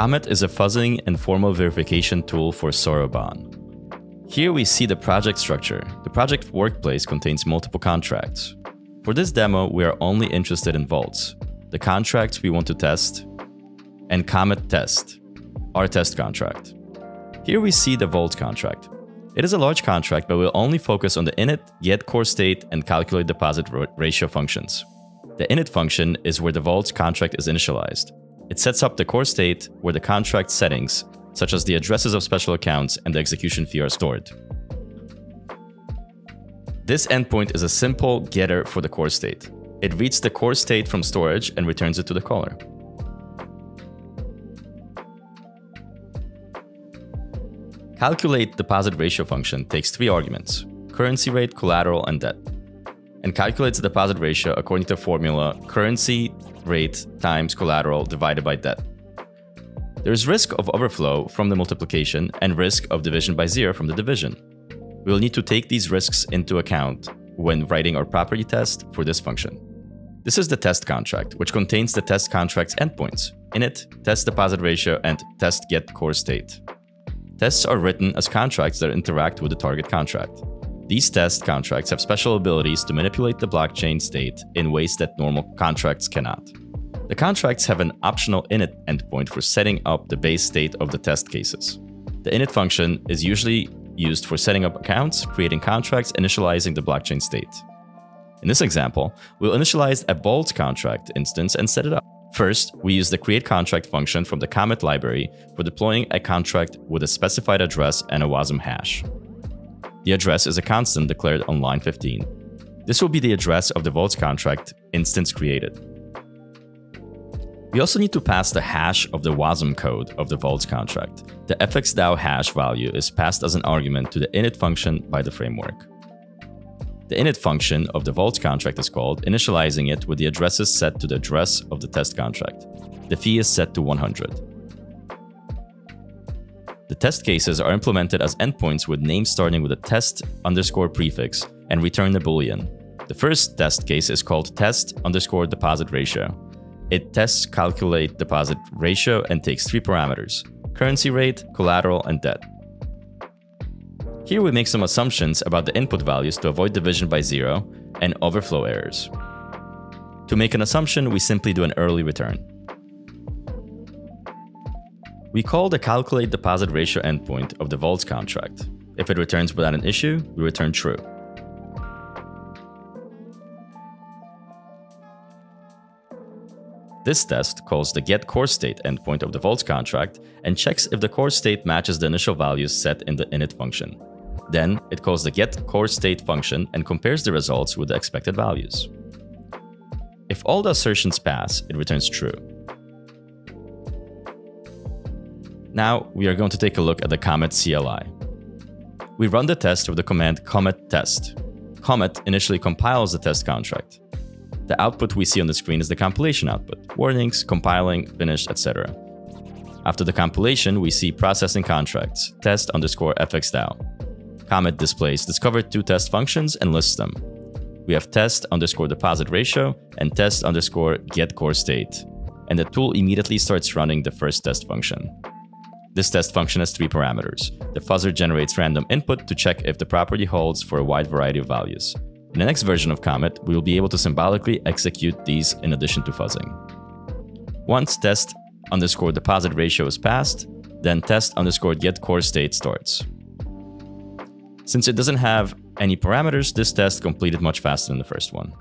Komet is a fuzzing and formal verification tool for Soroban. Here we see the project structure. The project workplace contains multiple contracts. For this demo, we are only interested in vaults, the contracts we want to test, and Komet Test, our test contract. Here we see the vault contract. It is a large contract, but we'll only focus on the init, get core state, and calculate deposit ratio functions. The init function is where the vault contract is initialized. It sets up the core state where the contract settings, such as the addresses of special accounts and the execution fee are stored. This endpoint is a simple getter for the core state. It reads the core state from storage and returns it to the caller. Calculate deposit ratio function takes three arguments, currency rate, collateral, and debt, and calculates the deposit ratio according to the formula currency rate times collateral divided by debt. There is risk of overflow from the multiplication and risk of division by zero from the division. We will need to take these risks into account when writing our property test for this function. This is the test contract, which contains the test contract's endpoints. Init, test deposit ratio, and test get core state. Tests are written as contracts that interact with the target contract. These test contracts have special abilities to manipulate the blockchain state in ways that normal contracts cannot. The contracts have an optional init endpoint for setting up the base state of the test cases. The init function is usually used for setting up accounts, creating contracts, initializing the blockchain state. In this example, we'll initialize a Vault contract instance and set it up. First, we use the create contract function from the Komet library for deploying a contract with a specified address and a WASM hash. The address is a constant declared on line 15. This will be the address of the Vault contract instance created. We also need to pass the hash of the WASM code of the Vault contract. The fxDAO hash value is passed as an argument to the init function by the framework. The init function of the Vault contract is called, initializing it with the addresses set to the address of the test contract. The fee is set to 100. Test cases are implemented as endpoints with names starting with a test underscore prefix and return a boolean. The first test case is called test underscore deposit ratio. It tests calculate deposit ratio and takes three parameters, currency rate, collateral, and debt. Here we make some assumptions about the input values to avoid division by zero and overflow errors. To make an assumption, we simply do an early return. We call the calculate deposit ratio endpoint of the vault's contract. If it returns without an issue, we return true. This test calls the get core state endpoint of the vault's contract and checks if the core state matches the initial values set in the init function. Then it calls the get core state function and compares the results with the expected values. If all the assertions pass, it returns true. Now we are going to take a look at the Komet CLI. We run the test with the command komet test. Komet initially compiles the test contract. The output we see on the screen is the compilation output, warnings, compiling, finished, etc. After the compilation, we see processing contracts, test underscore fxDAO. Komet displays discovered two test functions and lists them. We have test underscore deposit ratio and test underscore get core state, and the tool immediately starts running the first test function. This test function has three parameters. The fuzzer generates random input to check if the property holds for a wide variety of values. In the next version of Komet, we will be able to symbolically execute these in addition to fuzzing. Once test underscore deposit ratio is passed, then test underscore get core state starts. Since it doesn't have any parameters, this test completed much faster than the first one.